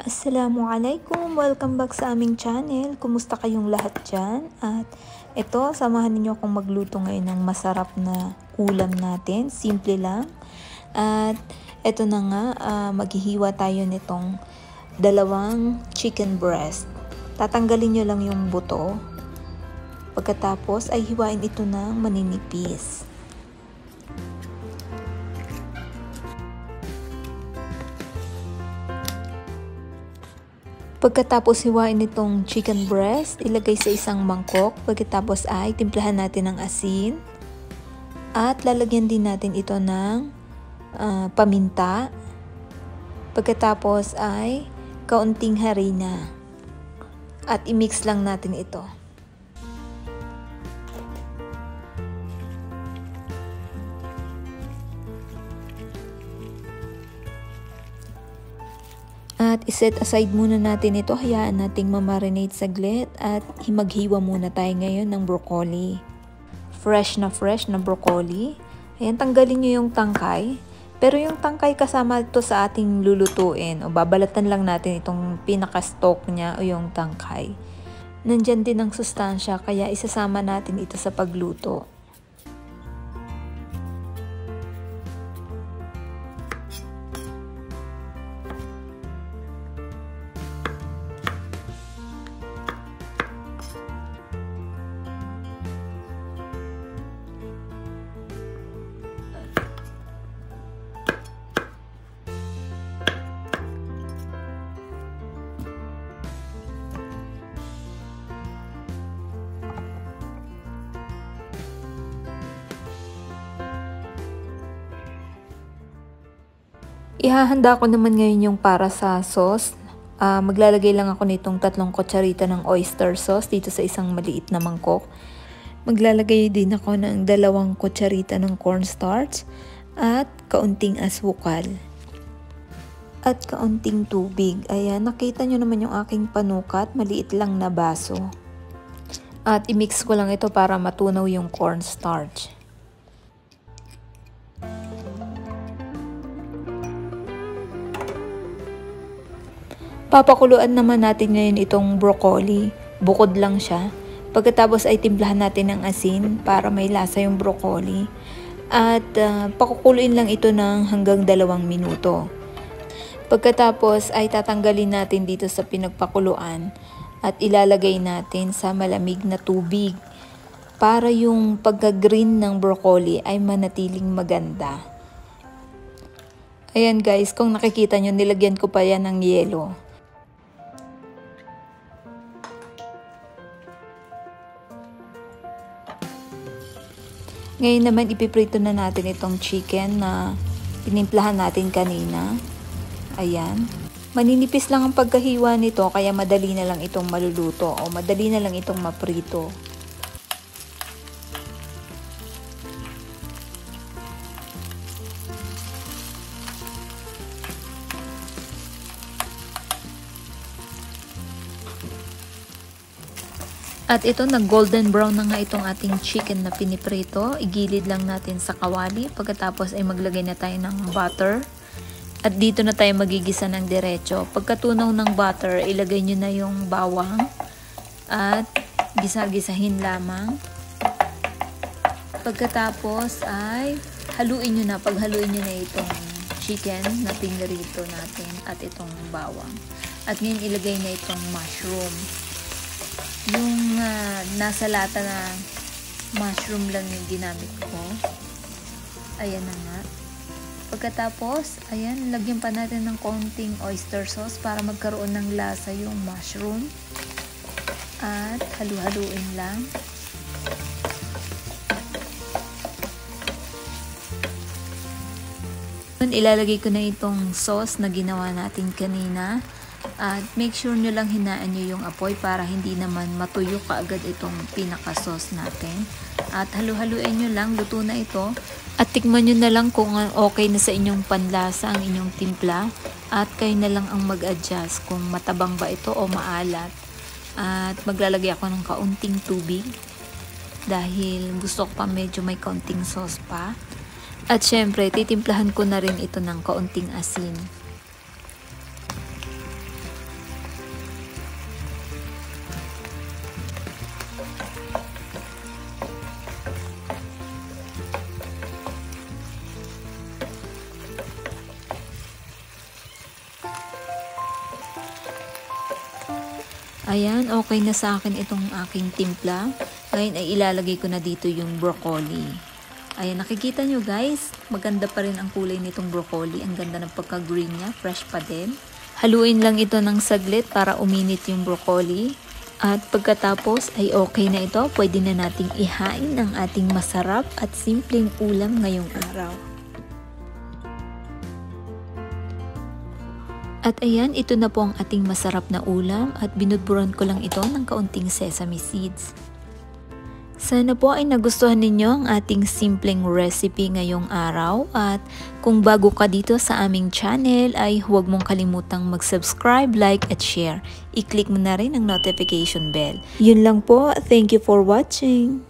Assalamualaikum! Welcome back sa aming channel. Kumusta kayong lahat dyan? At ito, samahan ninyo akong magluto ngayon ng masarap na ulam natin. Simple lang. At ito na nga, uh, maghihiwa tayo nitong dalawang chicken breast. Tatanggalin nyo lang yung buto. Pagkatapos ay hiwain ito ng maninipis. Pagkatapos hiwain itong chicken breast, ilagay sa isang mangkok. Pagkatapos ay timplahan natin ng asin. At lalagyan din natin ito ng uh, paminta. Pagkatapos ay kaunting harina. At imix lang natin ito. At iset aside muna natin ito, hayaan nating mamarinate saglit at himaghiwa muna tayo ngayon ng broccoli. Fresh na fresh na broccoli. Ayan, tanggalin nyo yung tangkay. Pero yung tangkay kasama ito sa ating lulutuin o babalatan lang natin itong pinaka-stock niya o yung tangkay. Nandyan din ang sustansya kaya isasama natin ito sa pagluto. Ihahanda ko naman ngayon yung para sa sauce. Uh, maglalagay lang ako nitong tatlong kutsarita ng oyster sauce dito sa isang maliit na mangkok. Maglalagay din ako ng dalawang kutsarita ng cornstarch at kaunting asukal. At kaunting tubig. Ayan, nakita nyo naman yung aking panukat. Maliit lang na baso. At imix ko lang ito para matunaw yung cornstarch. Papakuluan naman natin ngayon itong broccoli. Bukod lang siya. Pagkatapos ay timplahan natin ng asin para may lasa yung broccoli. At uh, pakukuluin lang ito ng hanggang dalawang minuto. Pagkatapos ay tatanggalin natin dito sa pinagpakuluan at ilalagay natin sa malamig na tubig para yung pagka-green ng broccoli ay manatiling maganda. Ayan guys, kung nakikita nyo, nilagyan ko pa yan ng yelo. Ngayon naman ipiprito na natin itong chicken na pinimplahan natin kanina. Ayan. Maninipis lang ang pagkahiwa nito kaya madali na lang itong maluluto o madali na lang itong maprito. At ito, nag-golden brown na nga itong ating chicken na piniprito. Igilid lang natin sa kawali. Pagkatapos ay maglagay na tayo ng butter. At dito na tayo magigisa ng diretso. Pagkatunaw ng butter, ilagay nyo na yung bawang. At gisa-gisahin lamang. Pagkatapos ay haluin nyo na. Paghaluin nyo na itong chicken na pinirito natin at itong bawang. At ngayon ilagay na itong mushroom yung uh, nasa lata na mushroom lang yung ginamit ko. Ayan na nga. Pagkatapos, ayan, lagyan pa natin ng konting oyster sauce para magkaroon ng lasa yung mushroom. At halu-haluin lang. Ilalagay ko na itong sauce na ginawa natin kanina. At make sure nyo lang hinaan nyo yung apoy para hindi naman matuyo kaagad itong pinaka-sauce natin. At halu-haluin nyo lang, luto na ito. At tikman nyo na lang kung okay na sa inyong panlasa ang inyong timpla. At kayo na lang ang mag-adjust kung matabang ba ito o maalat. At maglalagay ako ng kaunting tubig dahil gusto ko pa medyo may kaunting sauce pa. At syempre, titimplahan ko na rin ito ng kaunting asin. Ayan, okay na sa akin itong aking timpla. Ngayon ay ilalagay ko na dito yung broccoli. Ayan, nakikita nyo guys, maganda pa rin ang kulay nitong broccoli. Ang ganda ng pagka-green niya, fresh pa din. Haluin lang ito ng saglit para uminit yung broccoli. At pagkatapos ay okay na ito, pwede na nating ihain ang ating masarap at simpleng ulam ngayong araw. At ayan, ito na po ang ating masarap na ulam at binudburan ko lang ito ng kaunting sesame seeds. Sana po ay nagustuhan ninyo ang ating simpleng recipe ngayong araw at kung bago ka dito sa aming channel ay huwag mong kalimutang mag-subscribe, like at share. I-click mo na rin ang notification bell. Yun lang po. Thank you for watching.